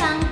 vội